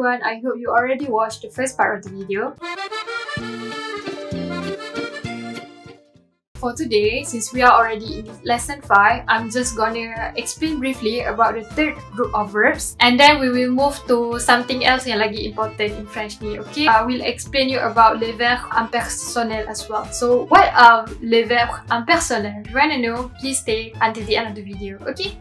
everyone, I hope you already watched the first part of the video. For today, since we are already in lesson 5, I'm just gonna explain briefly about the third group of verbs and then we will move to something else yang lagi important in French ni, okay? I will explain you about les verbes impersonnels as well. So, what are les verbes impersonnels? If you wanna know, please stay until the end of the video, okay?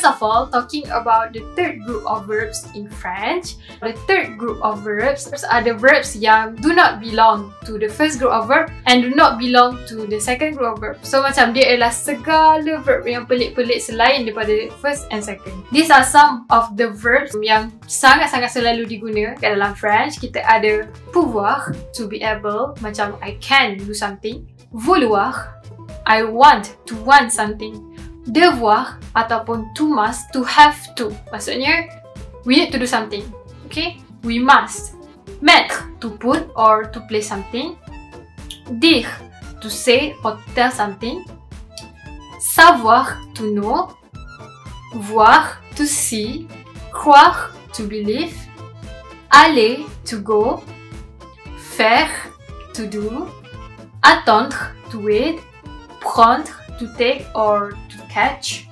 First of all, talking about the third group of verbs in French. The third group of verbs are the verbs yang do not belong to the first group of verb and do not belong to the second group of verb. So macam dia adalah segala verb yang pelik-pelik selain daripada first and second. These are some of the verbs yang sangat-sangat selalu diguna kat dalam French. Kita ada pouvoir, to be able, macam I can do something. Vouloir, I want to want something devoir ataupun to must, to have to. Maksudnya, we need to do something. Okay? We must. Mettre, to put or to play something. Dire, to say or tell something. Savoir, to know. Voir, to see. Croire, to believe. Aller, to go. Faire, to do. Attendre, to wait. Prendre, to take or catch,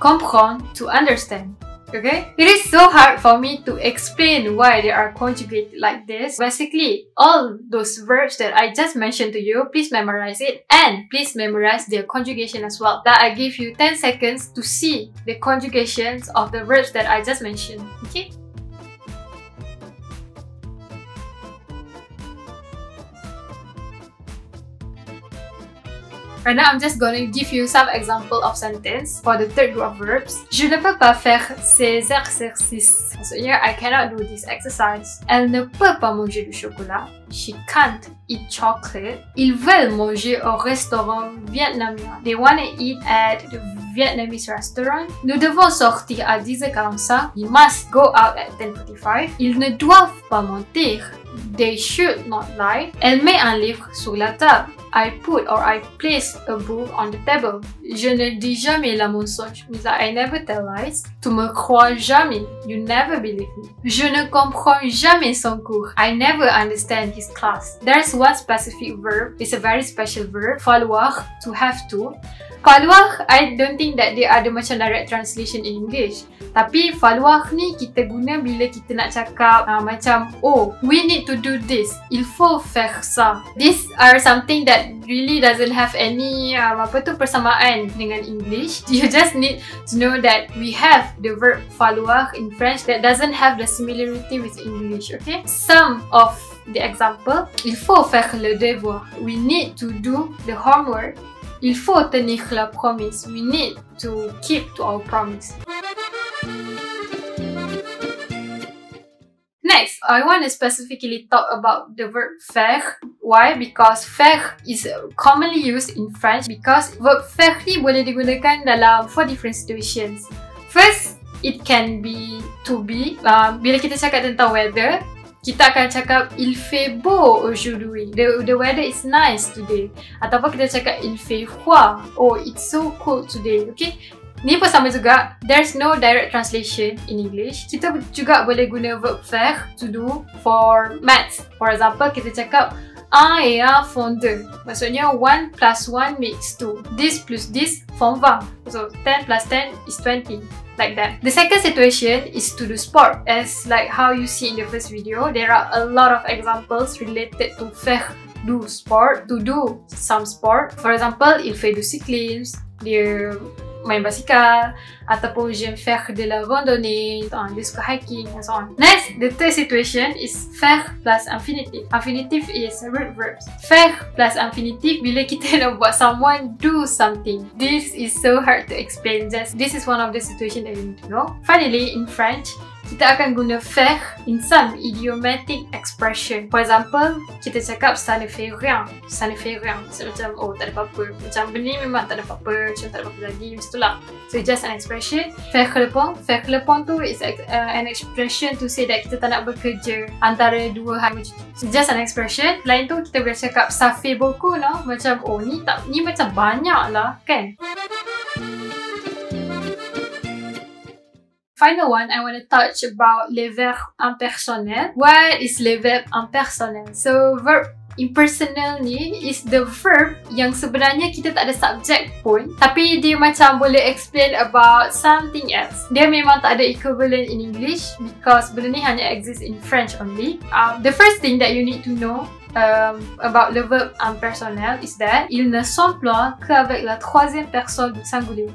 comprendre, to understand. Okay? It is so hard for me to explain why they are conjugated like this. Basically, all those verbs that I just mentioned to you, please memorize it and please memorize their conjugation as well. That I give you 10 seconds to see the conjugations of the verbs that I just mentioned. Okay? Right now, I'm just to give you some example of sentence for the third group of verbs. Je ne peux pas faire ces exercices. Maksudnya, I cannot do this exercise. Elle ne peut pas manger du chocolat. She can't eat chocolate. Ils veulent manger au restaurant vietnamien. They want to eat at the Vietnamese restaurant. Nous devons sortir à 10h45. We must go out at 10.45. Ils ne doivent pas mentir. They should not lie. Elle met un livre sur la table. I put or I place a book on the table. Je ne dis jamais la mensonge. Means that I never tell lies. Tu me crois jamais. You never believe me. Je ne comprends jamais son cours. I never understand his class. There's one specific verb. It's a very special verb. Falloir, to have to. Falloir, I don't think that dia ada macam direct translation in English. Tapi falloir ni kita guna bila kita nak cakap uh, macam Oh, we need to do this. Il faut faire ça. These are something that really doesn't have any um, apa tu persamaan dengan English. You just need to know that we have the verb falloir in French that doesn't have the similarity with English, okay? Some of the example, il faut faire le devoir. We need to do the homework. Il faut tenir la promesse. We need to keep to our promise. Next, I want to specifically talk about the verb faire. Why? Because faire is commonly used in French because verb faire ni boleh digunakan dalam four different situations. First, it can be to be. Uh, bila kita cakap tentang weather, kita akan cakap il fait beau aujourd'hui. The, the weather is nice today. Ataupun kita cakap il fait froid. Oh, it's so cold today. Okay? Ni pun sama juga. There's no direct translation in English. Kita juga boleh guna verb faire to do for maths. For example, kita cakap un et un font deux. Maksudnya 1 plus 1 makes 2. This plus this form 20. So 10 plus 10 is 20 like that. The second situation is to do sport. As like how you see in the first video, there are a lot of examples related to faire do sport, to do some sport. For example, il fait du cyclisme, main basikal ataupun j'aime faire de la randonnée, dia suka hiking and so on. Next, the third situation is faire plus infinitive. Infinitive is root verbs. Faire plus infinitive bila kita nak buat someone do something. This is so hard to explain. Just this is one of the situation that you need to know. Finally, in French, kita akan guna faire in some idiomatic expression. For example, kita cakap ça ne fait rien. Ça ne fait rien. So, macam, oh, tak ada apa-apa. Macam, benda ni memang tak ada apa-apa. Macam, tak ada apa-apa lagi. Macam itulah. So, just an expression. Faire le pont. Faire le pont tu is uh, an expression to say that kita tak nak bekerja antara dua hari macam tu. So, just an expression. Lain tu, kita boleh cakap ça fait beaucoup, no? Macam, oh, ni tak ni macam banyak lah, kan? Final one, I want to touch about les verbes impersonnels. What is les verbes impersonnels? So, verb impersonal ni is the verb yang sebenarnya kita tak ada subject pun tapi dia macam boleh explain about something else. Dia memang tak ada equivalent in English because benda ni hanya exist in French only. Um, the first thing that you need to know um, about le verbe impersonnel is that il ne s'emploie qu'avec la troisième personne du singulier.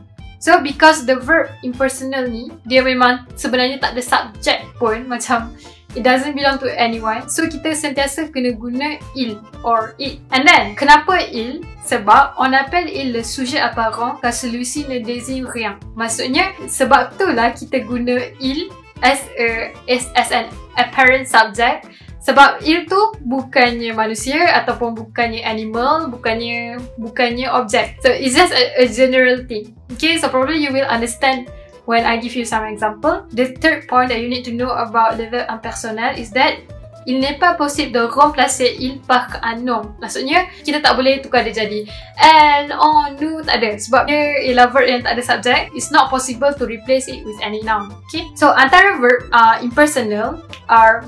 So because the verb impersonal ni dia memang sebenarnya tak ada subject pun macam It doesn't belong to anyone. So kita sentiasa kena guna il or it. And then, kenapa il? Sebab on appelle il le sujet apparent car celui-ci ne désigne rien. Maksudnya, sebab tu lah kita guna il as a as, as an apparent subject. Sebab il tu bukannya manusia ataupun bukannya animal, bukannya bukannya object. So it's just a, a general thing. Okay, so probably you will understand when I give you some example. The third point that you need to know about le verbe impersonnel is that il n'est pas possible de remplacer il par un nom. Maksudnya, kita tak boleh tukar dia jadi elle, on, nous, tak ada. Sebab dia ialah verb yang tak ada subject. It's not possible to replace it with any noun. Okay? So, antara verb uh, impersonal are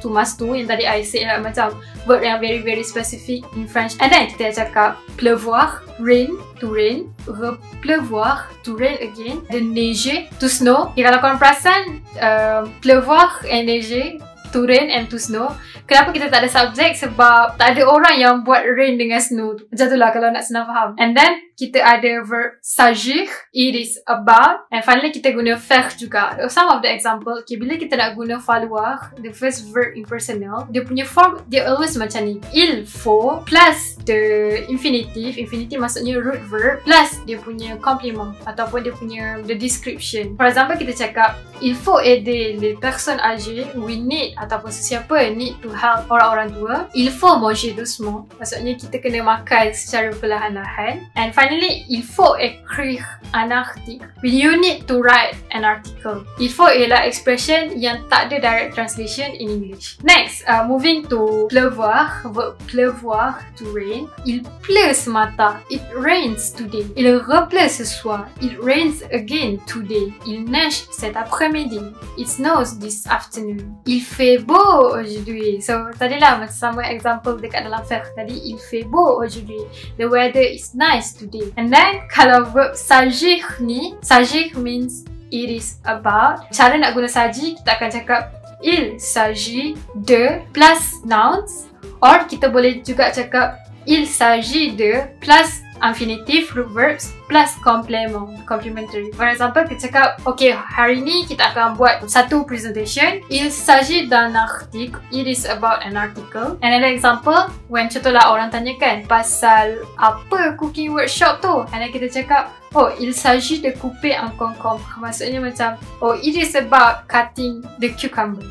to must to, yang tadi I say lah macam verb yang very very specific in French. And then, kita cakap pleuvoir, rain, to rain, repleuvoir, to rain again, de neiger, to snow. Okay, kalau korang perasan, uh, pleuvoir and neiger to rain and to snow. Kenapa kita tak ada subjek? Sebab tak ada orang yang buat rain dengan snow. Macam tu lah kalau nak senang faham. And then, kita ada verb s'agir, it is about. And finally, kita guna faire juga. Some of the example, okay, bila kita nak guna falloir, the first verb impersonal, dia punya form, dia always macam ni. Il faut plus the infinitive, infinitive maksudnya root verb, plus dia punya complement ataupun dia punya the description. For example, kita cakap, il faut aider les personnes âgées, we need ataupun sesiapa need to help orang-orang tua. Il faut manger doucement. Maksudnya kita kena makan secara perlahan-lahan. And finally, il faut écrire un article. You need to write an article. Il faut ialah expression yang tak ada direct translation in English. Next, uh, moving to pleuvoir. Verb pleuvoir, to rain. Il pleut ce matin. It rains today. Il repleut ce soir. It rains again today. Il neige cet après-midi. It snows this afternoon. Il fait beau aujourd'hui. So, tadi lah sama example dekat dalam faire. Tadi, il fait beau aujourd'hui. The weather is nice today. And then, kalau verb s'agir ni, s'agir means it is about. Cara nak guna saji, kita akan cakap il s'agit de plus nouns. Or, kita boleh juga cakap il s'agit de plus infinitive root verbs plus complement, complementary. For example, kita cakap, okay, hari ni kita akan buat satu presentation. Il s'agit d'un article. It is about an article. Another example, when contohlah orang tanyakan pasal apa cooking workshop tu. And then kita cakap, oh, il s'agit de couper un concombre. Maksudnya macam, oh, it is about cutting the cucumber.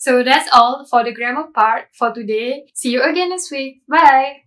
So that's all for the grammar part for today. See you again next week. Bye!